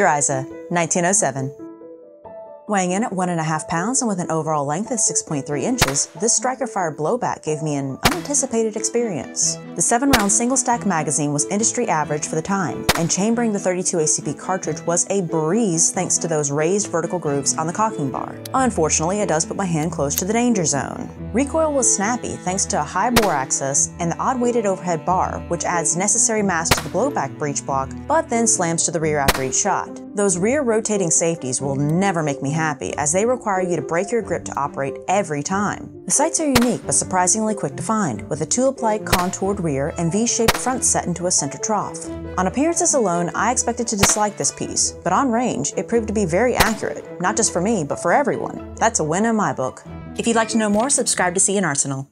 Dreyse, 1907. Weighing in at 1.5 pounds and with an overall length of 6.3 inches, this striker fire blowback gave me an unanticipated experience. The 7-round single-stack magazine was industry average for the time, and chambering the 32 ACP cartridge was a breeze thanks to those raised vertical grooves on the cocking bar. Unfortunately, it does put my hand close to the danger zone. Recoil was snappy thanks to a high bore axis and the odd-weighted overhead bar, which adds necessary mass to the blowback breech block, but then slams to the rear after each shot. Those rear rotating safeties will never make me happy as they require you to break your grip to operate every time. The sights are unique but surprisingly quick to find, with a tulip-like contoured rear and V-shaped front set into a center trough. On appearances alone, I expected to dislike this piece, but on range, it proved to be very accurate, not just for me, but for everyone. That's a win in my book. If you'd like to know more, subscribe to C&Rsenal.